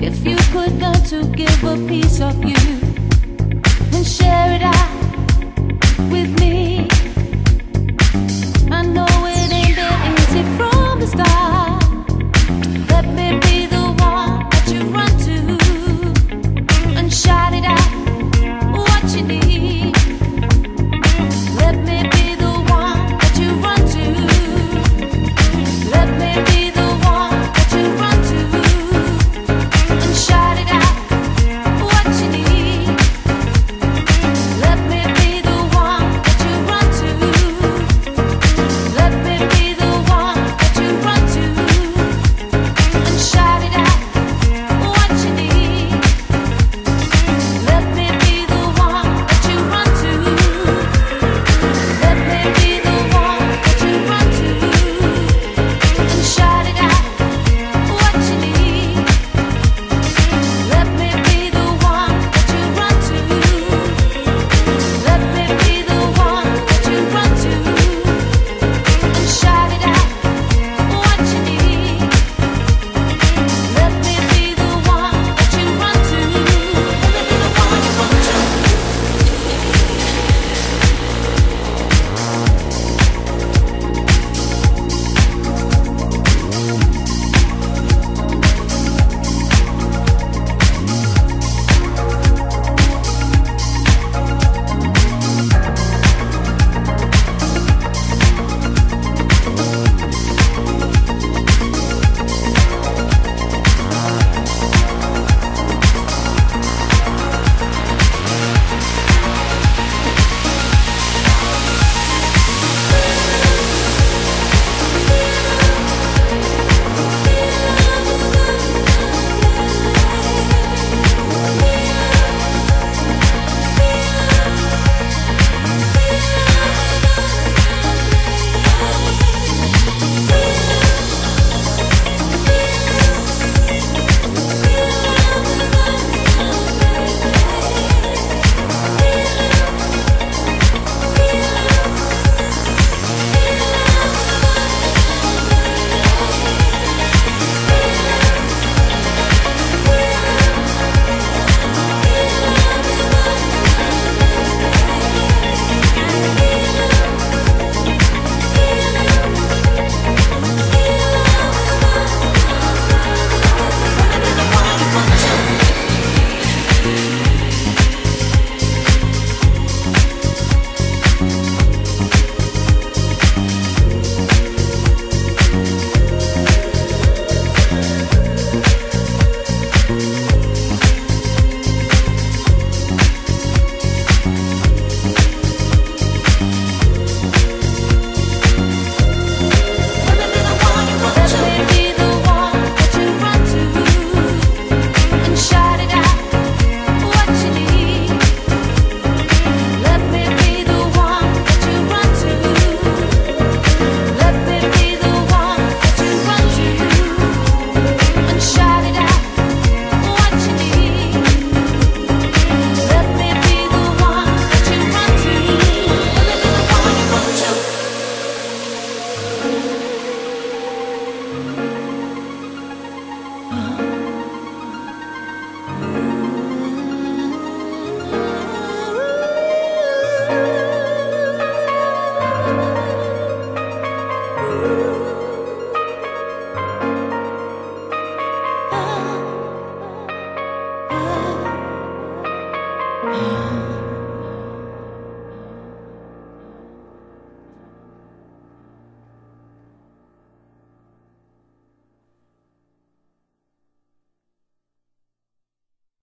If you could learn to give a piece of you and share it out.